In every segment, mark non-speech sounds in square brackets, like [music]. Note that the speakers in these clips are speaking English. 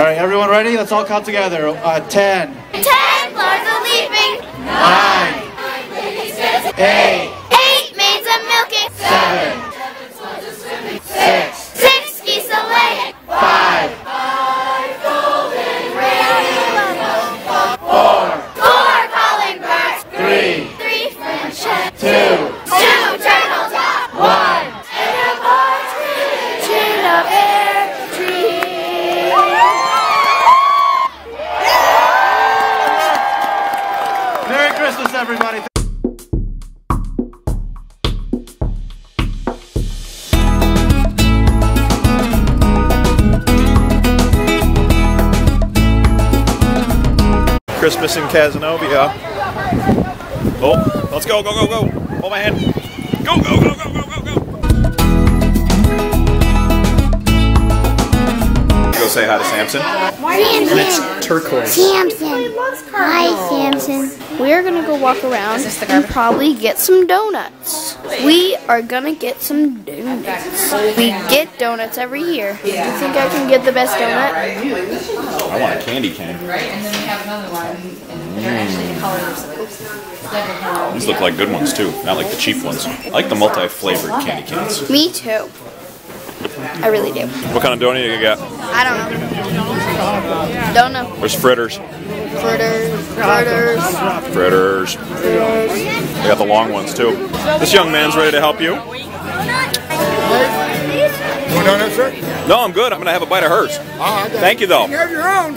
All right, everyone ready? Let's all count together. Uh, 10, Ten floors of leaping. 9, 8, Eight Merry Christmas, everybody. Christmas in Cazenovia. Oh, let's go, go, go, go. Hold my hand. Go, go, go, go, go, go, go. Go say hi to Samson. Samson. Turquoise. Samson. Hi, Samson. We're gonna go walk around and probably get some donuts. We are gonna get some donuts. We get donuts every year. Do you think I can get the best donut? I want a candy cane. Right, and then we have another one, and they're mm. actually the colors of These look like good ones too, not like the cheap ones. I like the multi-flavored candy canes. Me too. I really do. What kind of donut do you got? I don't know. Don't know. Where's fritters? Fritters, fritters. Fritters. They got the long ones too. This young man's ready to help you. Want donuts, sir? No, I'm good. I'm gonna have a bite of hers. Ah, Thank you though. You have your own.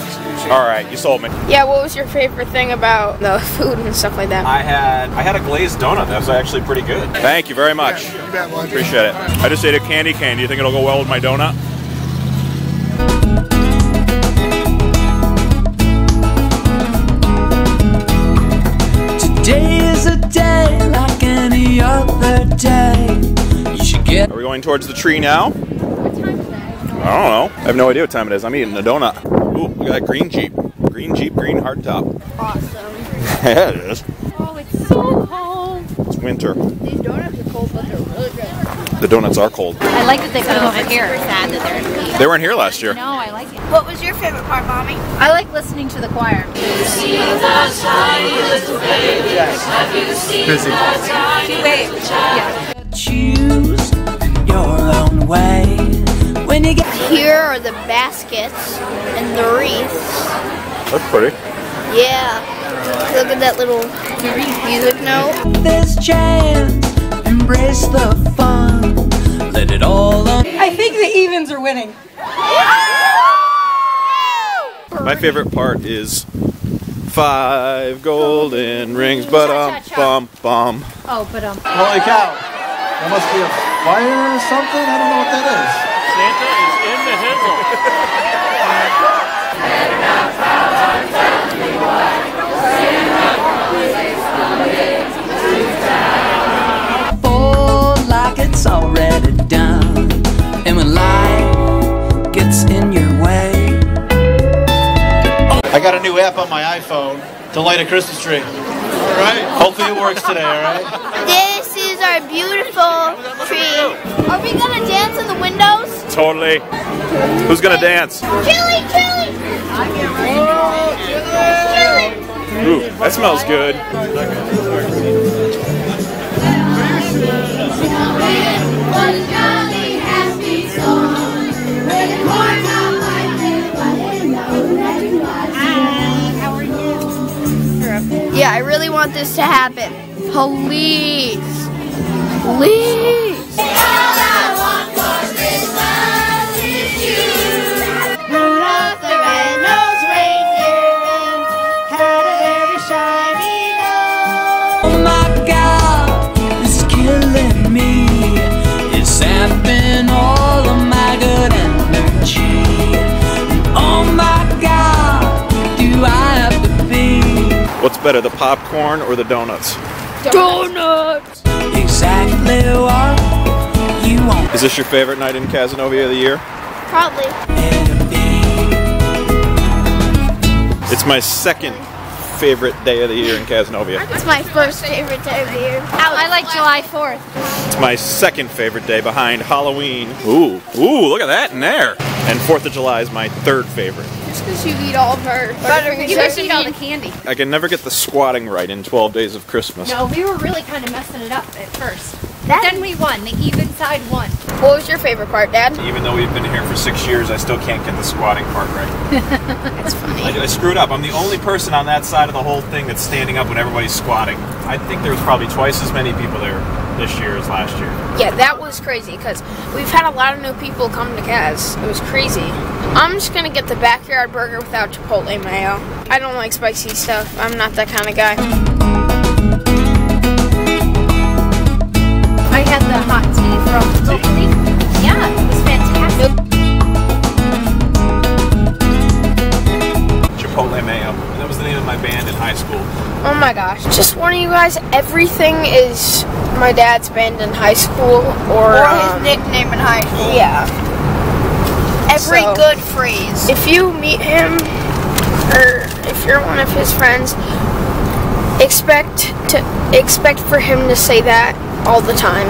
All right, you sold me. Yeah, what was your favorite thing about the food and stuff like that? I had I had a glazed donut. That was actually pretty good. Thank you very much. You. Appreciate it. I just ate a candy cane. Do you think it'll go well with my donut? Today is a day like any other day. You should get Are we going towards the tree now? I don't know. I have no idea what time it is. I'm eating a donut. Ooh, look at that green Jeep. Green Jeep, green hardtop. Awesome. [laughs] yeah, it is. Oh, it's so cold. It's winter. These donuts are cold, but they're really good. The donuts are cold. I like that they put them over here. sad that they're in They weren't here last year. No, I like it. What was your favorite part, Mommy? I like listening to the choir. choose your own way. When you get Here are the baskets and the wreaths. That's pretty. Yeah. Look at that little music note. this chance, embrace the I think the evens are winning. My favorite part is five golden rings, but um, bum bum. Oh, but um. Holy cow. That must be a fire or something? I don't know what that is. Santa is in the hizzle. Gets in your way, I got a new app on my iPhone to light a Christmas tree. All right. Hopefully it works today, all right? This is our beautiful tree. Are we gonna dance in the windows? Totally. Who's gonna dance? Chili, chili! Chili! Ooh, that smells good. Yeah, I really want this to happen. Please. Please. Oh my God, it's killing me. It's sapping better, the popcorn or the donuts? Donuts. exactly what you want Is this your favorite night in Cazenovia of the year? Probably. me to be? It's my second favorite day of the year in Cazenovia. It's my first favorite day of the year. I like July 4th. It's my second favorite day behind Halloween. Ooh, ooh, look at that in there. And 4th of July is my third favorite. Just because you eat all of her You guys eat all the candy. I can never get the squatting right in 12 days of Christmas. No, we were really kind of messing it up at first. then we won. The even side won. What was your favorite part, Dad? Even though we've been here for six years, I still can't get the squatting part right. [laughs] that's funny. I, I screwed up. I'm the only person on that side of the whole thing that's standing up when everybody's squatting. I think there was probably twice as many people there this year as last year. Yeah, that was crazy because we've had a lot of new people come to Caz. It was crazy. I'm just gonna get the backyard burger without chipotle mayo. I don't like spicy stuff. I'm not that kind of guy. I had the hot tea from Oakley. Yeah, it was fantastic. In high school. Oh my gosh. Just warning you guys, everything is my dad's band in high school or, um, nickname in high school. Yeah. Every So- good phrase. If you meet him or if you're one of his friends, expect to expect for him to say that all the time.